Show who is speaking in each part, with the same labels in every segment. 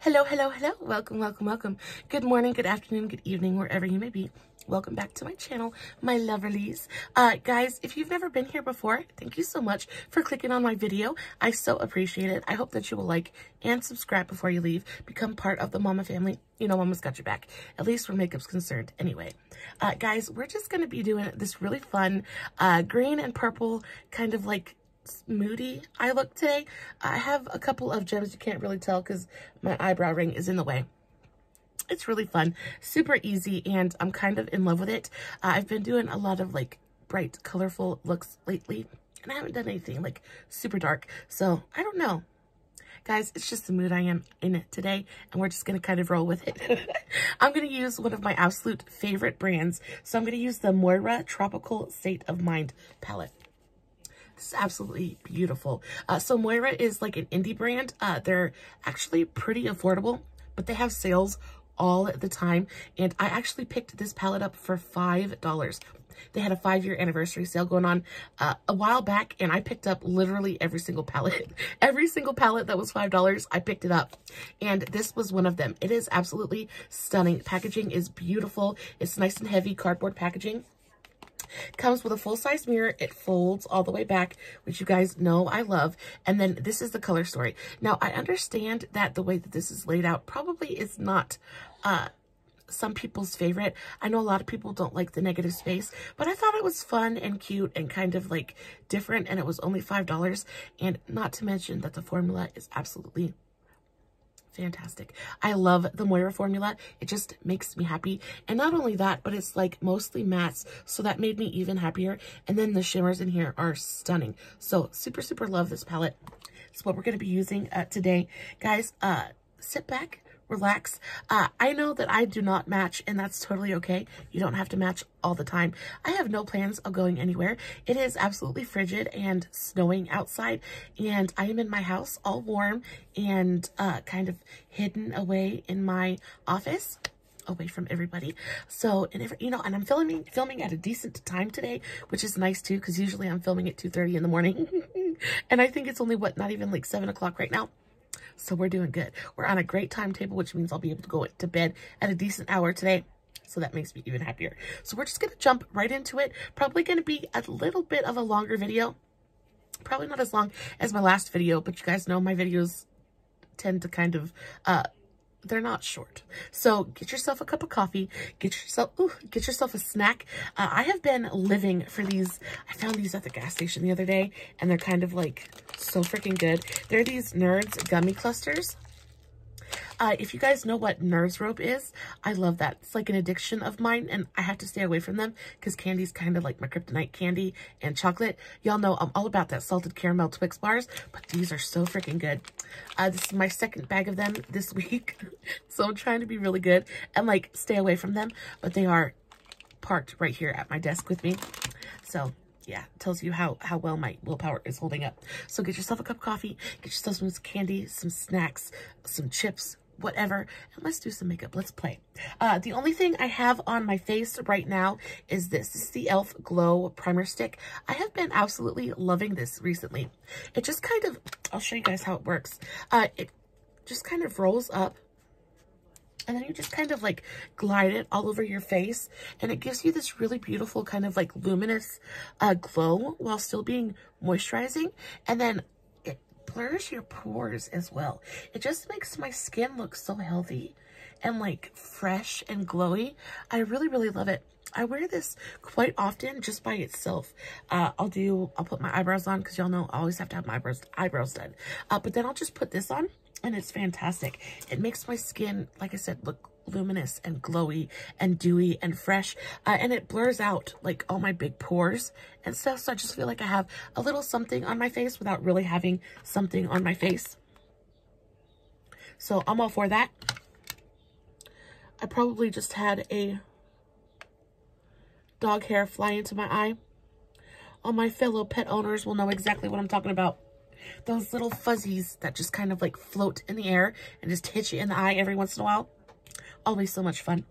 Speaker 1: Hello, hello, hello. Welcome, welcome, welcome. Good morning, good afternoon, good evening, wherever you may be. Welcome back to my channel, my lovelies. Uh, guys, if you've never been here before, thank you so much for clicking on my video. I so appreciate it. I hope that you will like and subscribe before you leave. Become part of the Mahma family. You know Mama's got your back, at least where makeup's concerned. Anyway, uh, guys, we're just going to be doing this really fun uh, green and purple kind of like moody eye look today. I have a couple of gems you can't really tell because my eyebrow ring is in the way. It's really fun, super easy, and I'm kind of in love with it. Uh, I've been doing a lot of like bright, colorful looks lately, and I haven't done anything like super dark, so I don't know. Guys, it's just the mood I am in today, and we're just going to kind of roll with it. I'm going to use one of my absolute favorite brands. So I'm going to use the Moira Tropical State of Mind palette. This is absolutely beautiful. Uh, so Moira is like an indie brand. Uh, they're actually pretty affordable, but they have sales all the time. And I actually picked this palette up for $5. They had a five-year anniversary sale going on uh, a while back, and I picked up literally every single palette. every single palette that was $5, I picked it up. And this was one of them. It is absolutely stunning. Packaging is beautiful. It's nice and heavy cardboard packaging. Comes with a full-size mirror. It folds all the way back, which you guys know I love. And then this is the color story. Now, I understand that the way that this is laid out probably is not uh, some people's favorite. I know a lot of people don't like the negative space, but I thought it was fun and cute and kind of like different, and it was only $5. And not to mention that the formula is absolutely fantastic. I love the Moira formula. It just makes me happy. And not only that, but it's like mostly mattes. So that made me even happier. And then the shimmers in here are stunning. So super, super love this palette. It's what we're going to be using uh, today. Guys, uh, sit back, relax. Uh, I know that I do not match and that's totally okay. You don't have to match all the time. I have no plans of going anywhere. It is absolutely frigid and snowing outside and I am in my house all warm and uh, kind of hidden away in my office away from everybody. So, and if, you know, and I'm filming filming at a decent time today, which is nice too, because usually I'm filming at 2.30 in the morning. and I think it's only, what, not even like 7 o'clock right now. So we're doing good. We're on a great timetable, which means I'll be able to go to bed at a decent hour today. So that makes me even happier. So we're just going to jump right into it. Probably going to be a little bit of a longer video. Probably not as long as my last video, but you guys know my videos tend to kind of uh, they're not short. So get yourself a cup of coffee, get yourself, ooh, get yourself a snack. Uh, I have been living for these. I found these at the gas station the other day and they're kind of like so freaking good. They're these Nerds gummy clusters. Uh, if you guys know what Nerds Rope is, I love that. It's like an addiction of mine, and I have to stay away from them because candy's kind of like my kryptonite candy and chocolate. Y'all know I'm all about that salted caramel Twix bars, but these are so freaking good. Uh, this is my second bag of them this week, so I'm trying to be really good and like stay away from them, but they are parked right here at my desk with me. So yeah, tells you how, how well my willpower is holding up. So get yourself a cup of coffee, get yourself some candy, some snacks, some chips, whatever, and let's do some makeup. Let's play. Uh, the only thing I have on my face right now is this. This is the e.l.f. Glow Primer Stick. I have been absolutely loving this recently. It just kind of, I'll show you guys how it works. Uh, it just kind of rolls up and then you just kind of like glide it all over your face and it gives you this really beautiful kind of like luminous uh, glow while still being moisturizing and then blurs your pores as well. It just makes my skin look so healthy and like fresh and glowy. I really, really love it. I wear this quite often just by itself. Uh, I'll do, I'll put my eyebrows on because y'all know I always have to have my eyebrows, eyebrows done. Uh, but then I'll just put this on and it's fantastic. It makes my skin, like I said, look luminous and glowy and dewy and fresh. Uh, and it blurs out like all my big pores and stuff. So I just feel like I have a little something on my face without really having something on my face. So I'm all for that. I probably just had a dog hair fly into my eye. All my fellow pet owners will know exactly what I'm talking about those little fuzzies that just kind of like float in the air and just hit you in the eye every once in a while. Always so much fun.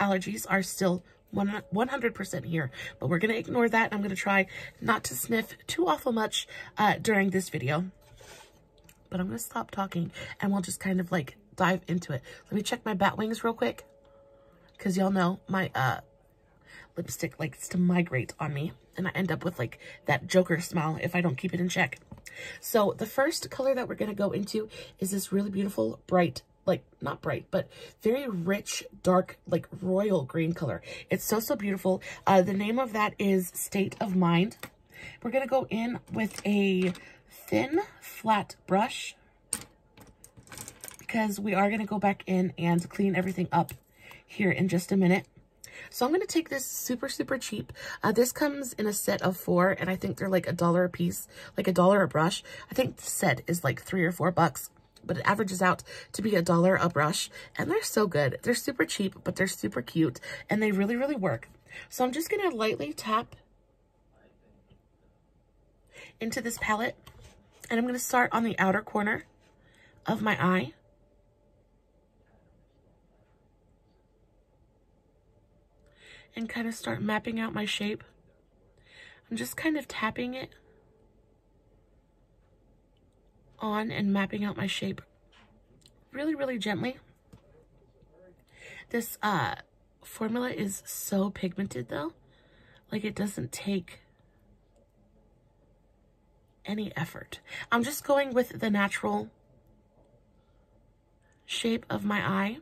Speaker 1: Allergies are still 100% here, but we're going to ignore that. I'm going to try not to sniff too awful much uh, during this video. but I'm going to stop talking and we'll just kind of like dive into it. Let me check my bat wings real quick because y'all know my uh, lipstick likes to migrate on me and I end up with like that Joker smile if I don't keep it in check. So the first color that we're going to go into is this really beautiful bright like not bright but very rich dark like royal green color. It's so so beautiful. Uh the name of that is state of mind. We're gonna go in with a thin flat brush because we are gonna go back in and clean everything up here in just a minute. So I'm going to take this super, super cheap. Uh, this comes in a set of four, and I think they're like a dollar a piece, like a dollar a brush. I think the set is like three or four bucks but it averages out to be a dollar a brush. And they're so good. They're super cheap, but they're super cute. And they really, really work. So I'm just going to lightly tap into this palette. And I'm going to start on the outer corner of my eye. and kind of start mapping out my shape. I'm just kind of tapping it on and mapping out my shape really, really gently. This uh, formula is so pigmented though. Like it doesn't take any effort. I'm just going with the natural shape of my eye.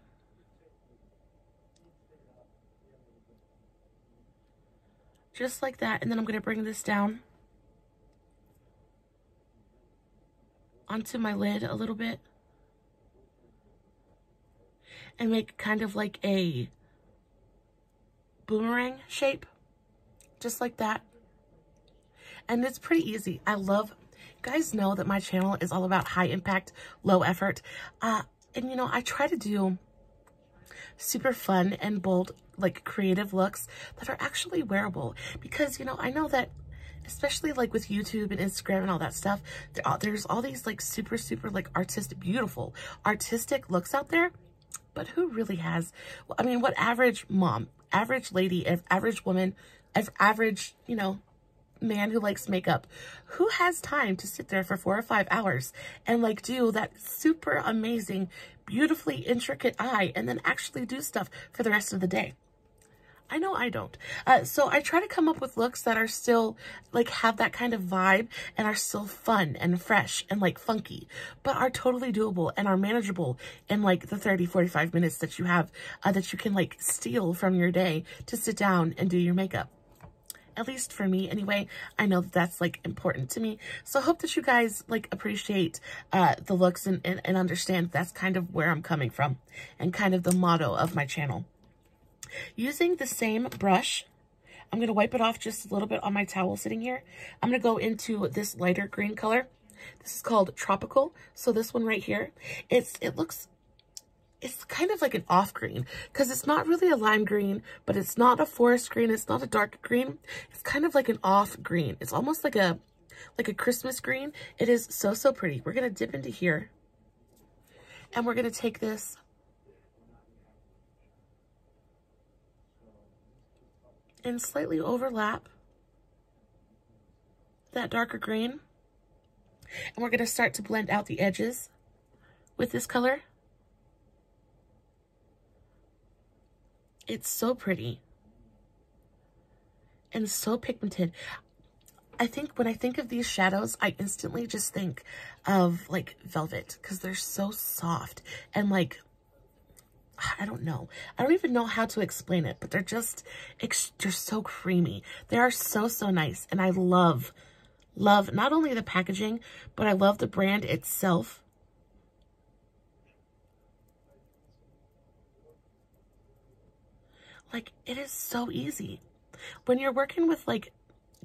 Speaker 1: just like that. And then I'm going to bring this down onto my lid a little bit and make kind of like a boomerang shape, just like that. And it's pretty easy. I love, guys know that my channel is all about high impact, low effort. Uh, and you know, I try to do super fun and bold, like creative looks that are actually wearable. Because, you know, I know that especially like with YouTube and Instagram and all that stuff, there's all these like super, super like artistic, beautiful artistic looks out there. But who really has, I mean, what average mom, average lady, if average woman, if average, you know, man who likes makeup, who has time to sit there for four or five hours and like do that super amazing, beautifully intricate eye and then actually do stuff for the rest of the day? I know I don't. Uh, so I try to come up with looks that are still like have that kind of vibe and are still fun and fresh and like funky, but are totally doable and are manageable in like the 30, 45 minutes that you have uh, that you can like steal from your day to sit down and do your makeup at least for me anyway, I know that that's like important to me. So I hope that you guys like appreciate uh, the looks and, and, and understand that's kind of where I'm coming from and kind of the motto of my channel. Using the same brush, I'm going to wipe it off just a little bit on my towel sitting here. I'm going to go into this lighter green color. This is called Tropical. So this one right here, it's it looks it's kind of like an off green because it's not really a lime green, but it's not a forest green. It's not a dark green. It's kind of like an off green. It's almost like a, like a Christmas green. It is so, so pretty. We're going to dip into here and we're going to take this and slightly overlap that darker green. And we're going to start to blend out the edges with this color. It's so pretty and so pigmented. I think when I think of these shadows, I instantly just think of like velvet because they're so soft and like, I don't know. I don't even know how to explain it, but they're just, they're so creamy. They are so, so nice. And I love, love not only the packaging, but I love the brand itself. Like, it is so easy. When you're working with, like,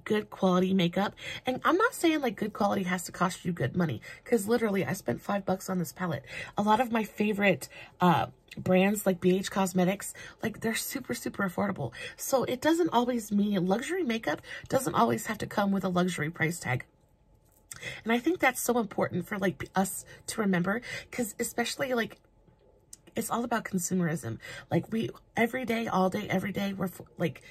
Speaker 1: good quality makeup, and I'm not saying, like, good quality has to cost you good money, because literally, I spent five bucks on this palette. A lot of my favorite, uh, brands like BH Cosmetics, like they're super, super affordable. So it doesn't always mean luxury makeup doesn't always have to come with a luxury price tag. And I think that's so important for like us to remember because especially like it's all about consumerism. Like we, every day, all day, every day, we're like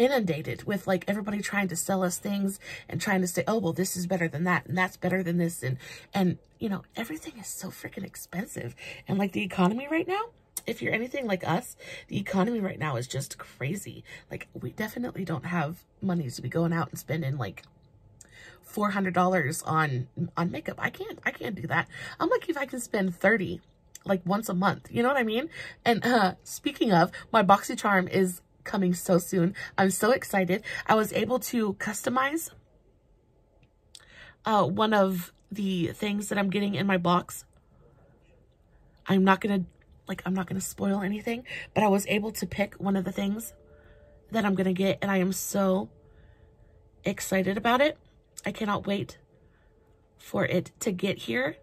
Speaker 1: inundated with like everybody trying to sell us things and trying to say, oh, well, this is better than that and that's better than this. And, and, you know, everything is so freaking expensive. And like the economy right now, if you're anything like us, the economy right now is just crazy. Like we definitely don't have money to be going out and spending like $400 on, on makeup. I can't, I can't do that. I'm lucky if I can spend 30 like once a month. You know what I mean? And uh, speaking of, my BoxyCharm is coming so soon. I'm so excited. I was able to customize uh, one of the things that I'm getting in my box. I'm not going to, like, I'm not going to spoil anything, but I was able to pick one of the things that I'm going to get, and I am so excited about it. I cannot wait for it to get here.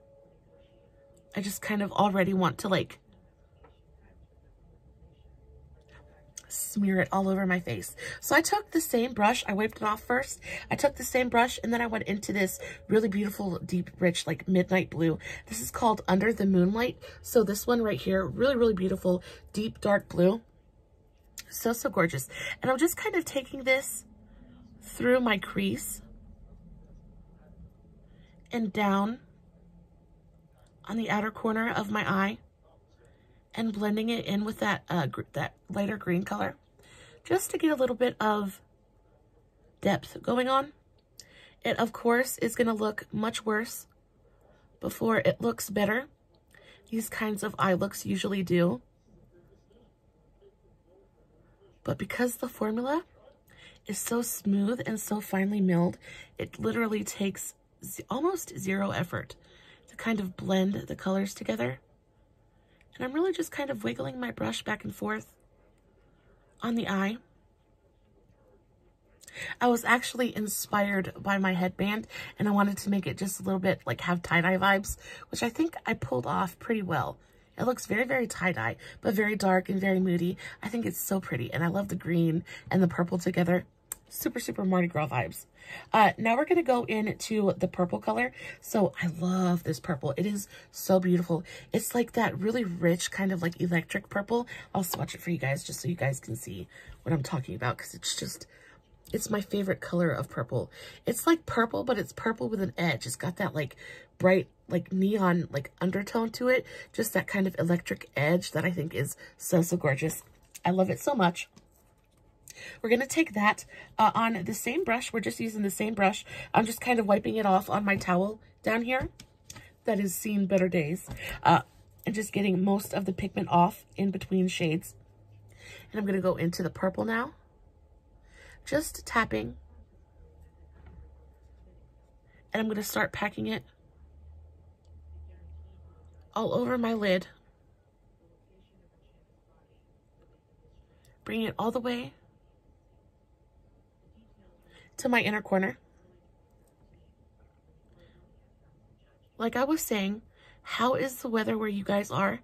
Speaker 1: I just kind of already want to, like, smear it all over my face. So I took the same brush. I wiped it off first. I took the same brush and then I went into this really beautiful, deep, rich, like midnight blue. This is called Under the Moonlight. So this one right here, really, really beautiful, deep, dark blue. So, so gorgeous. And I'm just kind of taking this through my crease and down on the outer corner of my eye and blending it in with that, uh, that lighter green color just to get a little bit of depth going on. It, of course, is going to look much worse before it looks better. These kinds of eye looks usually do. But because the formula is so smooth and so finely milled, it literally takes almost zero effort to kind of blend the colors together. And I'm really just kind of wiggling my brush back and forth on the eye. I was actually inspired by my headband and I wanted to make it just a little bit like have tie-dye vibes, which I think I pulled off pretty well. It looks very, very tie-dye, but very dark and very moody. I think it's so pretty and I love the green and the purple together super, super Mardi Gras vibes. Uh, now we're going to go into the purple color. So I love this purple. It is so beautiful. It's like that really rich kind of like electric purple. I'll swatch it for you guys just so you guys can see what I'm talking about because it's just, it's my favorite color of purple. It's like purple, but it's purple with an edge. It's got that like bright, like neon, like undertone to it. Just that kind of electric edge that I think is so, so gorgeous. I love it so much. We're going to take that uh, on the same brush. We're just using the same brush. I'm just kind of wiping it off on my towel down here. That has seen better days. Uh, and just getting most of the pigment off in between shades. And I'm going to go into the purple now. Just tapping. And I'm going to start packing it all over my lid. Bring it all the way to my inner corner. Like I was saying, how is the weather where you guys are?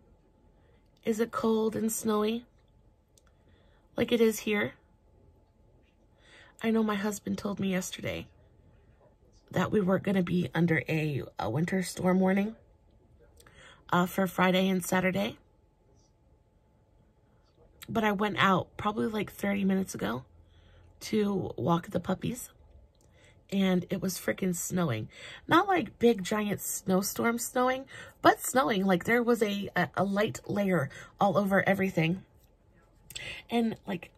Speaker 1: Is it cold and snowy? Like it is here? I know my husband told me yesterday that we were going to be under a, a winter storm warning uh, for Friday and Saturday. But I went out probably like 30 minutes ago to walk the puppies and it was freaking snowing. Not like big giant snowstorm snowing, but snowing. Like there was a, a, a light layer all over everything. And like,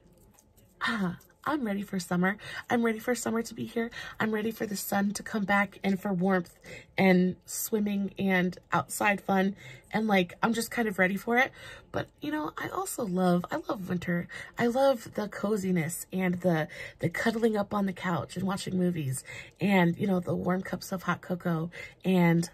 Speaker 1: ah, I'm ready for summer. I'm ready for summer to be here. I'm ready for the sun to come back and for warmth and swimming and outside fun. And like, I'm just kind of ready for it. But, you know, I also love, I love winter. I love the coziness and the, the cuddling up on the couch and watching movies and, you know, the warm cups of hot cocoa and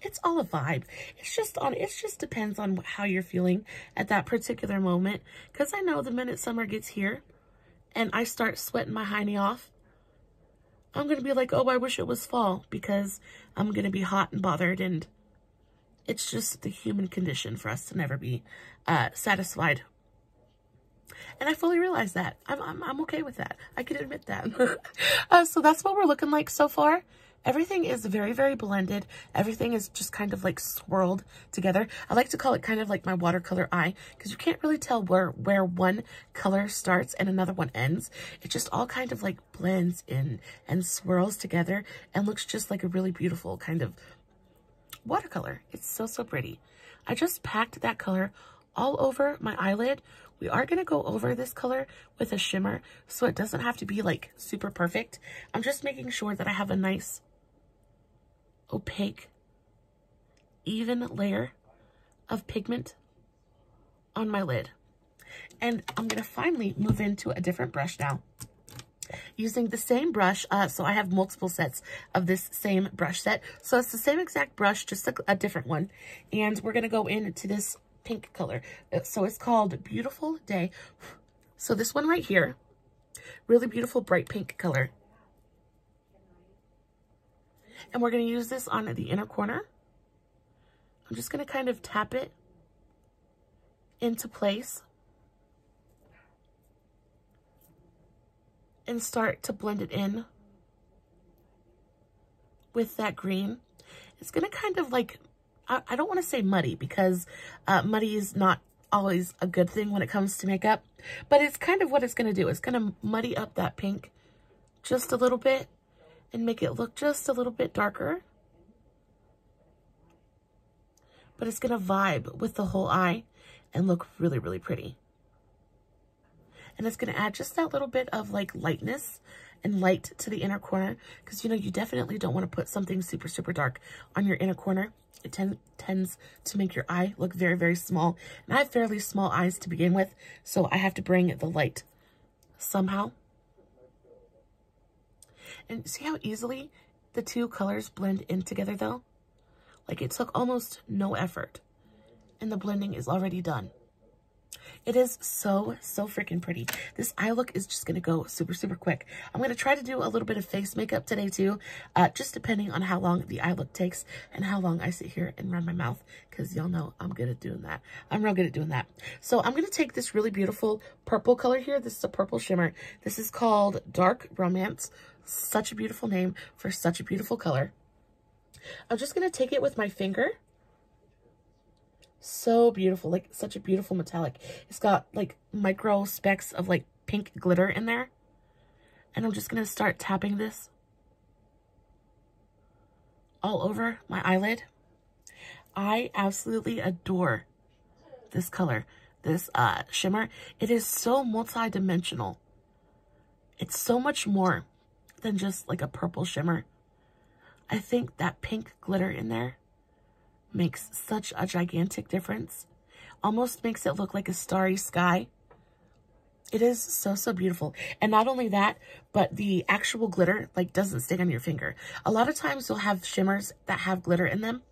Speaker 1: it's all a vibe. It's just on, it just depends on how you're feeling at that particular moment. Cause I know the minute summer gets here, and I start sweating my hiney off, I'm going to be like, oh, I wish it was fall because I'm going to be hot and bothered. And it's just the human condition for us to never be uh, satisfied. And I fully realize that. I'm, I'm, I'm okay with that. I can admit that. uh, so that's what we're looking like so far. Everything is very, very blended. Everything is just kind of like swirled together. I like to call it kind of like my watercolor eye because you can't really tell where, where one color starts and another one ends. It just all kind of like blends in and swirls together and looks just like a really beautiful kind of watercolor. It's so, so pretty. I just packed that color all over my eyelid. We are going to go over this color with a shimmer so it doesn't have to be like super perfect. I'm just making sure that I have a nice opaque, even layer of pigment on my lid. And I'm going to finally move into a different brush now. Using the same brush, uh, so I have multiple sets of this same brush set. So it's the same exact brush, just a, a different one. And we're going to go into this pink color. Uh, so it's called Beautiful Day. So this one right here, really beautiful bright pink color. And we're going to use this on the inner corner. I'm just going to kind of tap it into place. And start to blend it in with that green. It's going to kind of like, I, I don't want to say muddy because uh, muddy is not always a good thing when it comes to makeup. But it's kind of what it's going to do. It's going to muddy up that pink just a little bit and make it look just a little bit darker. But it's going to vibe with the whole eye and look really, really pretty. And it's going to add just that little bit of like lightness and light to the inner corner. Because, you know, you definitely don't want to put something super, super dark on your inner corner. It ten tends to make your eye look very, very small. And I have fairly small eyes to begin with. So I have to bring the light somehow. And see how easily the two colors blend in together though? Like it took almost no effort and the blending is already done. It is so, so freaking pretty. This eye look is just going to go super, super quick. I'm going to try to do a little bit of face makeup today too, uh, just depending on how long the eye look takes and how long I sit here and run my mouth because y'all know I'm good at doing that. I'm real good at doing that. So I'm going to take this really beautiful purple color here. This is a purple shimmer. This is called Dark Romance such a beautiful name for such a beautiful color. I'm just going to take it with my finger. So beautiful, like such a beautiful metallic. It's got like micro specks of like pink glitter in there. And I'm just going to start tapping this all over my eyelid. I absolutely adore this color, this uh, shimmer. It is so multi-dimensional. It's so much more than just like a purple shimmer. I think that pink glitter in there makes such a gigantic difference. Almost makes it look like a starry sky. It is so, so beautiful. And not only that, but the actual glitter like doesn't stick on your finger. A lot of times you'll have shimmers that have glitter in them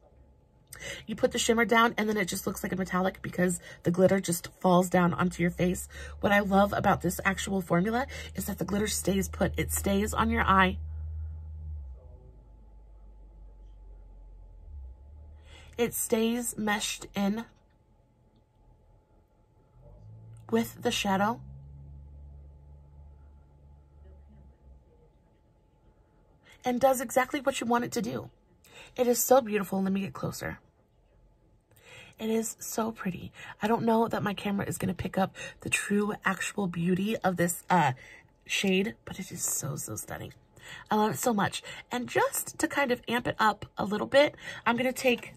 Speaker 1: you put the shimmer down and then it just looks like a metallic because the glitter just falls down onto your face. What I love about this actual formula is that the glitter stays put. It stays on your eye. It stays meshed in with the shadow. And does exactly what you want it to do. It is so beautiful. Let me get closer. It is so pretty. I don't know that my camera is going to pick up the true actual beauty of this uh, shade, but it is so, so stunning. I love it so much. And just to kind of amp it up a little bit, I'm going to take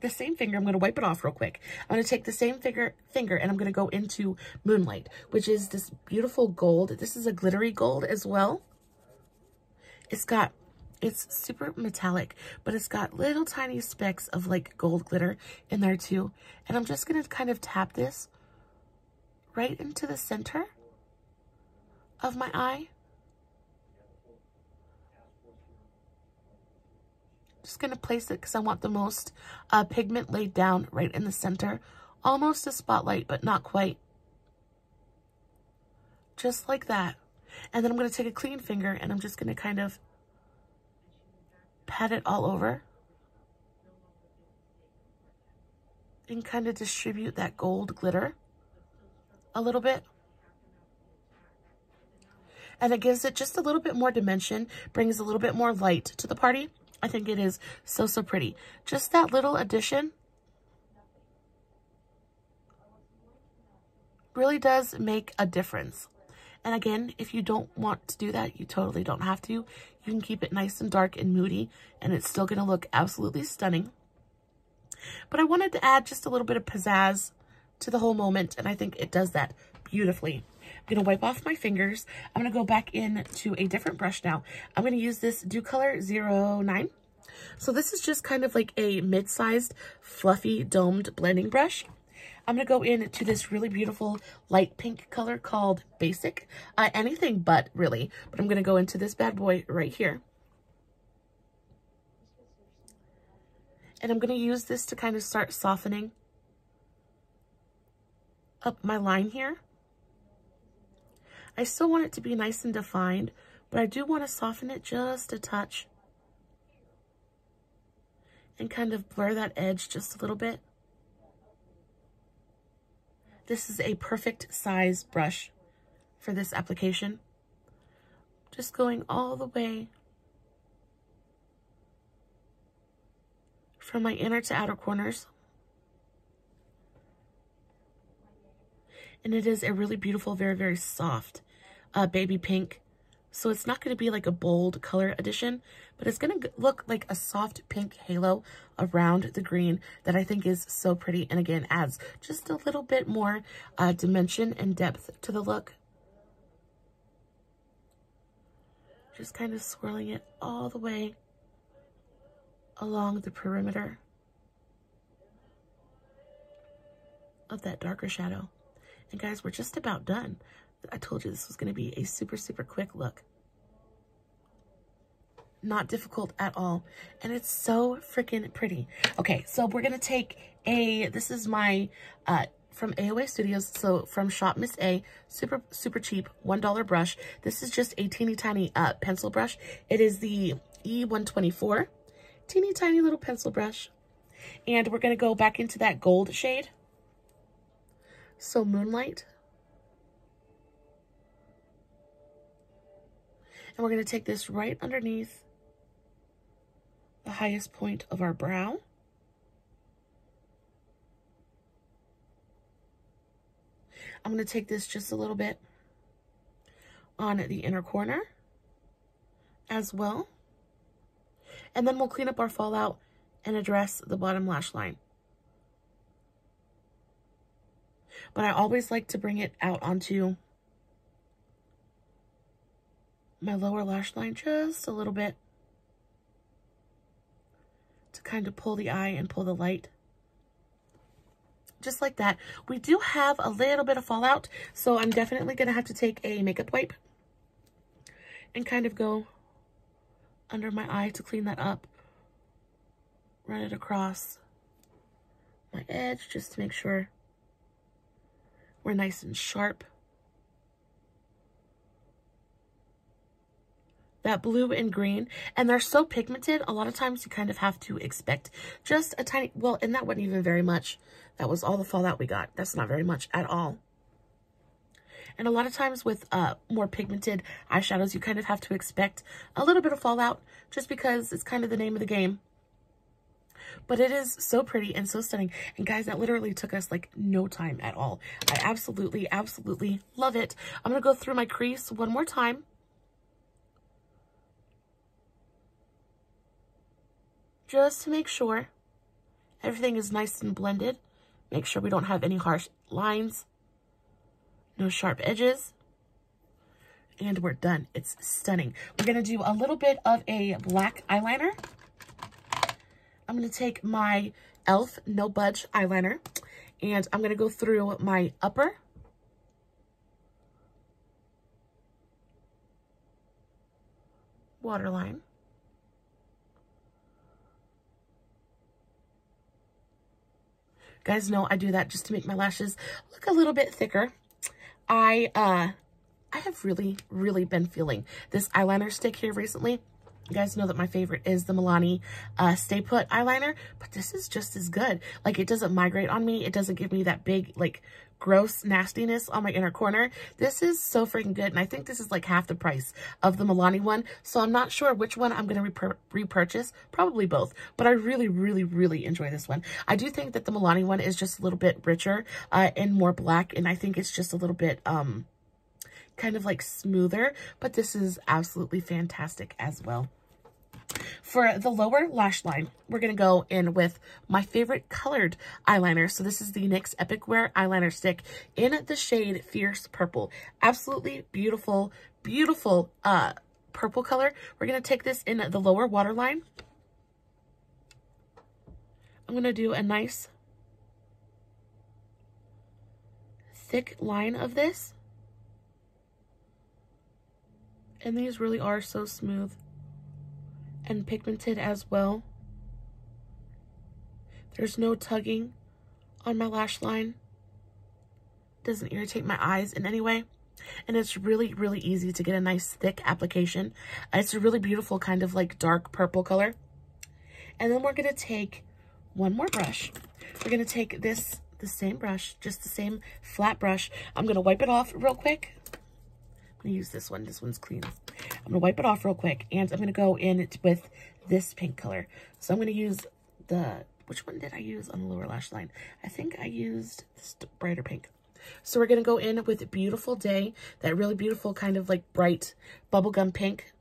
Speaker 1: the same finger. I'm going to wipe it off real quick. I'm going to take the same finger, finger and I'm going to go into Moonlight, which is this beautiful gold. This is a glittery gold as well. It's got it's super metallic, but it's got little tiny specks of like gold glitter in there too. And I'm just going to kind of tap this right into the center of my eye. Just going to place it because I want the most uh, pigment laid down right in the center. Almost a spotlight, but not quite. Just like that. And then I'm going to take a clean finger and I'm just going to kind of pat it all over and kind of distribute that gold glitter a little bit. And it gives it just a little bit more dimension, brings a little bit more light to the party. I think it is so, so pretty. Just that little addition really does make a difference. And again, if you don't want to do that, you totally don't have to. You can keep it nice and dark and moody, and it's still going to look absolutely stunning. But I wanted to add just a little bit of pizzazz to the whole moment, and I think it does that beautifully. I'm going to wipe off my fingers. I'm going to go back into a different brush now. I'm going to use this Docolor 09. So this is just kind of like a mid-sized, fluffy, domed blending brush. I'm going to go into this really beautiful light pink color called Basic. Uh, anything but, really. But I'm going to go into this bad boy right here. And I'm going to use this to kind of start softening up my line here. I still want it to be nice and defined, but I do want to soften it just a touch and kind of blur that edge just a little bit. This is a perfect size brush for this application. Just going all the way from my inner to outer corners. And it is a really beautiful, very, very soft uh, baby pink. So it's not going to be like a bold color addition, but it's going to look like a soft pink halo around the green that I think is so pretty. And again, adds just a little bit more uh, dimension and depth to the look. Just kind of swirling it all the way along the perimeter of that darker shadow. And guys, we're just about done. I told you this was going to be a super, super quick look. Not difficult at all. And it's so freaking pretty. Okay, so we're going to take a, this is my, uh, from AOA Studios, so from Shop Miss A, super, super cheap, $1 brush. This is just a teeny tiny uh, pencil brush. It is the E124, teeny tiny little pencil brush. And we're going to go back into that gold shade. So Moonlight. And we're going to take this right underneath the highest point of our brow. I'm going to take this just a little bit on the inner corner as well. And then we'll clean up our fallout and address the bottom lash line. But I always like to bring it out onto my lower lash line just a little bit to kind of pull the eye and pull the light. Just like that. We do have a little bit of fallout, so I'm definitely going to have to take a makeup wipe and kind of go under my eye to clean that up. Run it across my edge just to make sure we're nice and sharp. That blue and green, and they're so pigmented, a lot of times you kind of have to expect just a tiny, well, and that wasn't even very much. That was all the fallout we got. That's not very much at all. And a lot of times with uh, more pigmented eyeshadows, you kind of have to expect a little bit of fallout just because it's kind of the name of the game. But it is so pretty and so stunning. And guys, that literally took us like no time at all. I absolutely, absolutely love it. I'm going to go through my crease one more time. Just to make sure everything is nice and blended. Make sure we don't have any harsh lines, no sharp edges. And we're done. It's stunning. We're going to do a little bit of a black eyeliner. I'm going to take my e.l.f. No Budge eyeliner and I'm going to go through my upper waterline. Guys know I do that just to make my lashes look a little bit thicker. I, uh, I have really, really been feeling this eyeliner stick here recently. You guys know that my favorite is the Milani uh, Stay Put eyeliner, but this is just as good. Like, it doesn't migrate on me. It doesn't give me that big, like, gross nastiness on my inner corner. This is so freaking good, and I think this is like half the price of the Milani one, so I'm not sure which one I'm going to repurchase. Probably both, but I really, really, really enjoy this one. I do think that the Milani one is just a little bit richer uh, and more black, and I think it's just a little bit... um kind of like smoother, but this is absolutely fantastic as well. For the lower lash line, we're going to go in with my favorite colored eyeliner. So this is the NYX Epic Wear Eyeliner Stick in the shade Fierce Purple. Absolutely beautiful, beautiful uh, purple color. We're going to take this in the lower waterline. I'm going to do a nice thick line of this. And these really are so smooth and pigmented as well. There's no tugging on my lash line. Doesn't irritate my eyes in any way. And it's really, really easy to get a nice thick application. It's a really beautiful kind of like dark purple color. And then we're going to take one more brush. We're going to take this, the same brush, just the same flat brush. I'm going to wipe it off real quick gonna use this one. This one's clean. I'm gonna wipe it off real quick, and I'm gonna go in with this pink color. So I'm gonna use the, which one did I use on the lower lash line? I think I used this brighter pink. So we're gonna go in with Beautiful Day, that really beautiful kind of like bright bubblegum pink.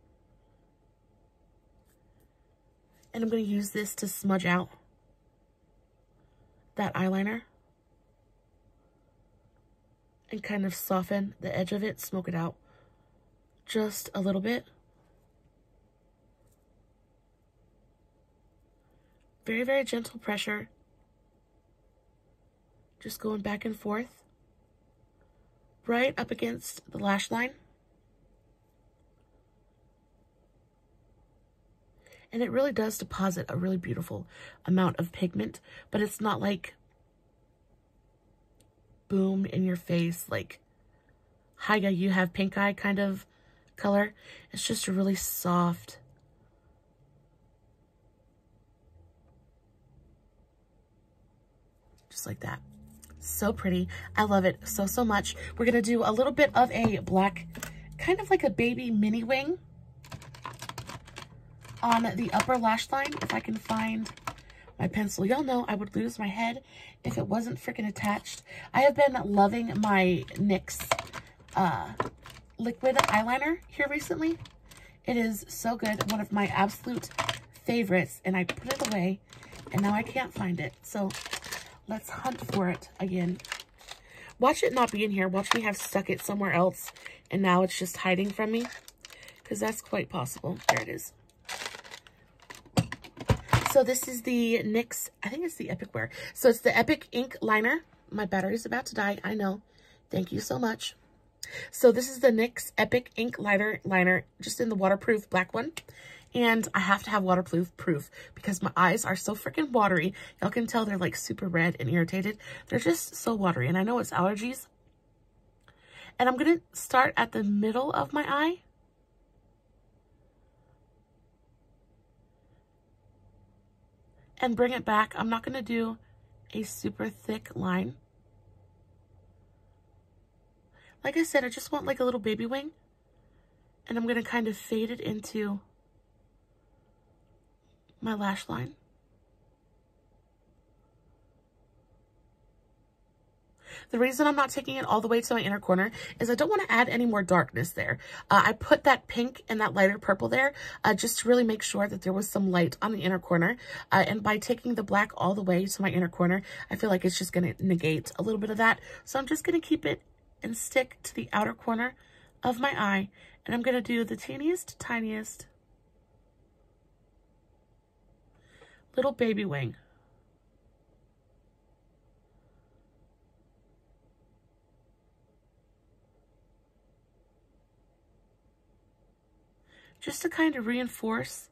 Speaker 1: And I'm gonna use this to smudge out that eyeliner and kind of soften the edge of it, smoke it out just a little bit. Very, very gentle pressure. Just going back and forth. Right up against the lash line. And it really does deposit a really beautiful amount of pigment, but it's not like boom in your face, like, hi, you have pink eye kind of color. It's just a really soft, just like that. So pretty. I love it so, so much. We're going to do a little bit of a black, kind of like a baby mini wing on the upper lash line. If I can find my pencil. Y'all know I would lose my head if it wasn't freaking attached. I have been loving my NYX uh, liquid eyeliner here recently. It is so good. One of my absolute favorites. And I put it away and now I can't find it. So let's hunt for it again. Watch it not be in here. Watch me have stuck it somewhere else. And now it's just hiding from me. Because that's quite possible. There it is. So this is the NYX, I think it's the Epic Wear. So it's the Epic Ink Liner. My battery's about to die. I know. Thank you so much. So this is the NYX Epic Ink Liner, liner just in the waterproof black one. And I have to have waterproof proof because my eyes are so freaking watery. Y'all can tell they're like super red and irritated. They're just so watery. And I know it's allergies. And I'm going to start at the middle of my eye. And bring it back. I'm not going to do a super thick line. Like I said, I just want like a little baby wing. And I'm going to kind of fade it into my lash line. The reason I'm not taking it all the way to my inner corner is I don't want to add any more darkness there. Uh, I put that pink and that lighter purple there uh, just to really make sure that there was some light on the inner corner. Uh, and by taking the black all the way to my inner corner, I feel like it's just going to negate a little bit of that. So I'm just going to keep it and stick to the outer corner of my eye. And I'm going to do the teeniest, tiniest little baby wing. Just to kind of reinforce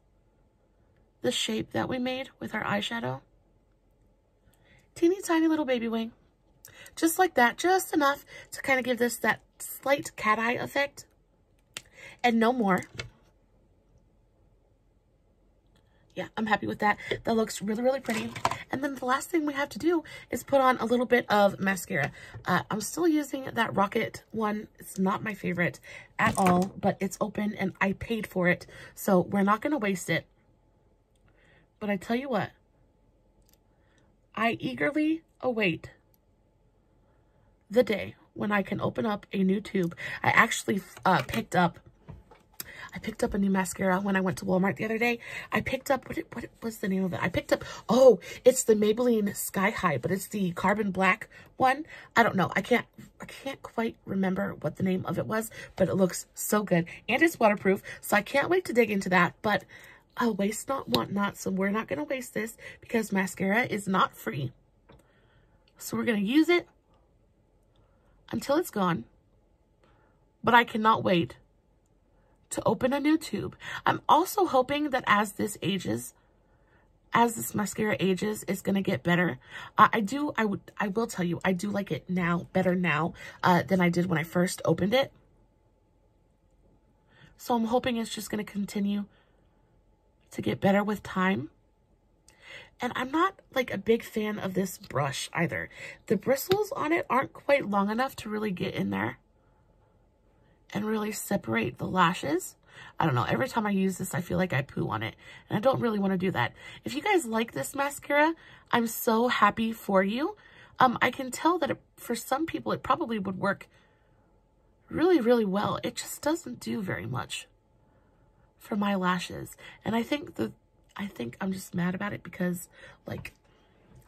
Speaker 1: the shape that we made with our eyeshadow. Teeny tiny little baby wing. Just like that, just enough to kind of give this that slight cat eye effect. And no more. yeah, I'm happy with that. That looks really, really pretty. And then the last thing we have to do is put on a little bit of mascara. Uh, I'm still using that Rocket one. It's not my favorite at all, but it's open and I paid for it. So we're not going to waste it. But I tell you what, I eagerly await the day when I can open up a new tube. I actually uh, picked up I picked up a new mascara when I went to Walmart the other day. I picked up, what, what was the name of it? I picked up, oh, it's the Maybelline Sky High, but it's the carbon black one. I don't know. I can't, I can't quite remember what the name of it was, but it looks so good. And it's waterproof, so I can't wait to dig into that. But a waste not, want not, so we're not going to waste this because mascara is not free. So we're going to use it until it's gone. But I cannot wait to open a new tube. I'm also hoping that as this ages, as this mascara ages, it's going to get better. Uh, I do, I would, I will tell you, I do like it now, better now uh, than I did when I first opened it. So I'm hoping it's just going to continue to get better with time. And I'm not like a big fan of this brush either. The bristles on it aren't quite long enough to really get in there and really separate the lashes. I don't know. Every time I use this, I feel like I poo on it. And I don't really want to do that. If you guys like this mascara, I'm so happy for you. Um, I can tell that it, for some people, it probably would work really, really well. It just doesn't do very much for my lashes. And I think the, I think I'm just mad about it because, like,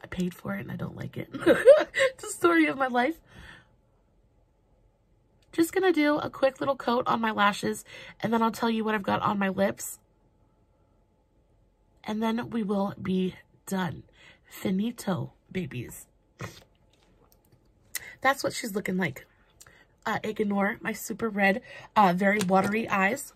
Speaker 1: I paid for it and I don't like it. it's the story of my life. Just to do a quick little coat on my lashes and then I'll tell you what I've got on my lips. And then we will be done. Finito, babies. That's what she's looking like. Uh, ignore my super red, uh, very watery eyes.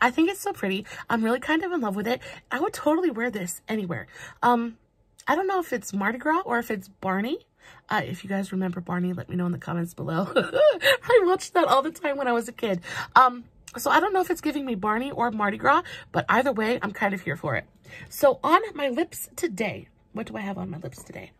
Speaker 1: I think it's so pretty. I'm really kind of in love with it. I would totally wear this anywhere. Um, I don't know if it's Mardi Gras or if it's Barney. Uh, if you guys remember Barney, let me know in the comments below. I watched that all the time when I was a kid. Um, so I don't know if it's giving me Barney or Mardi Gras, but either way, I'm kind of here for it. So on my lips today, what do I have on my lips today?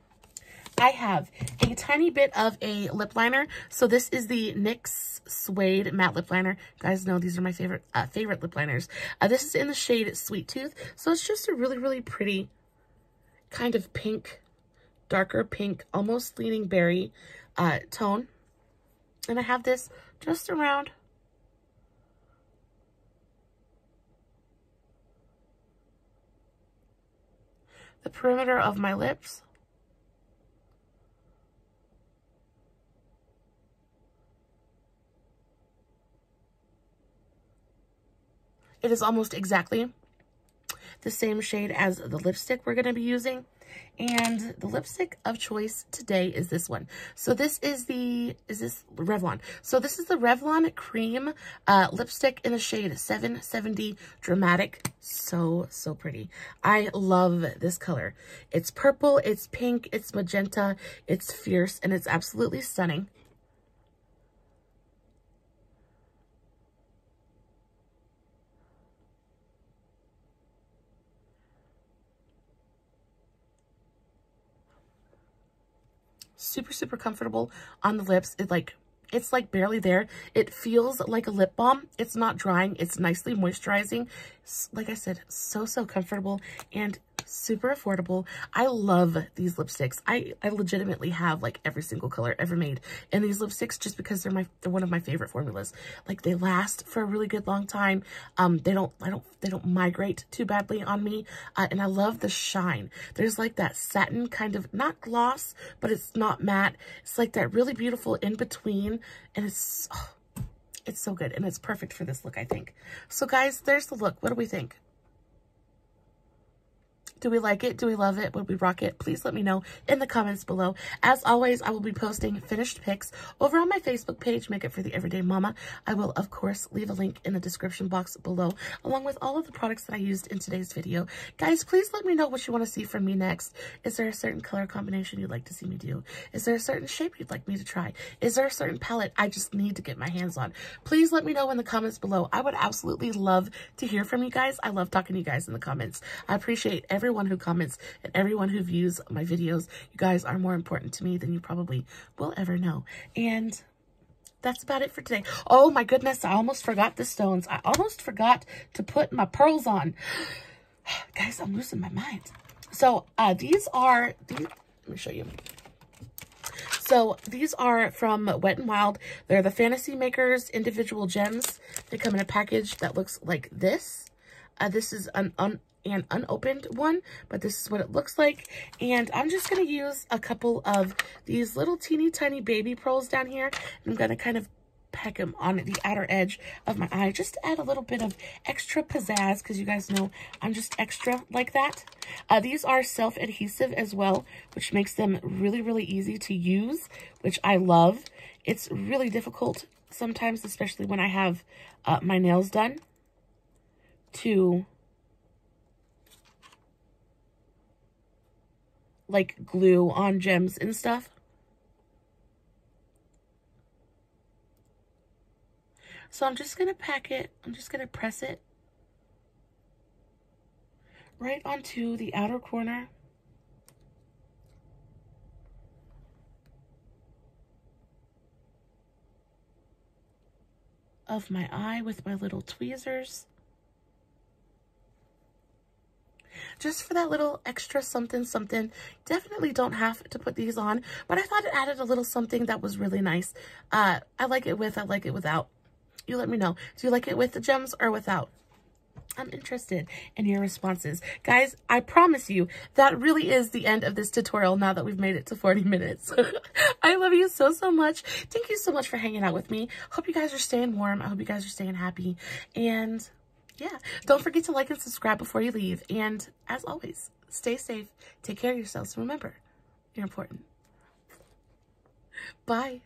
Speaker 1: I have a tiny bit of a lip liner. So this is the NYX Suede Matte Lip Liner. You guys know these are my favorite uh, favorite lip liners. Uh, this is in the shade Sweet Tooth. So it's just a really, really pretty kind of pink darker pink, almost leaning berry uh, tone. And I have this just around the perimeter of my lips. It is almost exactly the same shade as the lipstick we're going to be using. And the lipstick of choice today is this one. So this is the, is this Revlon? So this is the Revlon Cream uh, lipstick in the shade 770 Dramatic. So, so pretty. I love this color. It's purple, it's pink, it's magenta, it's fierce, and it's absolutely stunning. Super, super comfortable on the lips. It like, it's like barely there. It feels like a lip balm. It's not drying. It's nicely moisturizing. Like I said, so, so comfortable. And super affordable. I love these lipsticks. I, I legitimately have like every single color ever made in these lipsticks just because they're my they're one of my favorite formulas. Like they last for a really good long time. Um, they don't I don't they don't migrate too badly on me. Uh, and I love the shine. There's like that satin kind of not gloss, but it's not matte. It's like that really beautiful in between, and it's. Oh, it's so good and it's perfect for this look, I think. So guys, there's the look. What do we think? Do we like it? Do we love it? Would we rock it? Please let me know in the comments below. As always, I will be posting finished pics over on my Facebook page, Makeup For The Everyday Mahma. I will, of course, leave a link in the description box below, along with all of the products that I used in today's video. Guys, please let me know what you want to see from me next. Is there a certain color combination you'd like to see me do? Is there a certain shape you'd like me to try? Is there a certain palette I just need to get my hands on? Please let me know in the comments below. I would absolutely love to hear from you guys. I love talking to you guys in the comments. I appreciate everyone who comments and everyone who views my videos. You guys are more important to me than you probably will ever know. And that's about it for today. Oh my goodness, I almost forgot the stones. I almost forgot to put my pearls on. Guys, I'm losing my mind. So uh, these are, these, let me show you. So these are from Wet n Wild. They're the Fantasy Makers individual gems. They come in a package that looks like this. Uh, this is an un an unopened one, but this is what it looks like. And I'm just going to use a couple of these little teeny tiny baby pearls down here. I'm going to kind of peck them on the outer edge of my eye just to add a little bit of extra pizzazz because you guys know I'm just extra like that. Uh, these are self-adhesive as well, which makes them really, really easy to use, which I love. It's really difficult sometimes, especially when I have uh, my nails done, to like glue on gems and stuff. So I'm just going to pack it. I'm just going to press it right onto the outer corner. of my eye with my little tweezers. Just for that little extra something something. Definitely don't have to put these on, but I thought it added a little something that was really nice. Uh, I like it with, I like it without. You let me know. Do you like it with the gems or without? I'm interested in your responses. Guys, I promise you, that really is the end of this tutorial now that we've made it to 40 minutes. I love you so, so much. Thank you so much for hanging out with me. Hope you guys are staying warm. I hope you guys are staying happy. And yeah, don't forget to like and subscribe before you leave. And as always, stay safe, take care of yourselves. Remember, you're important. Bye.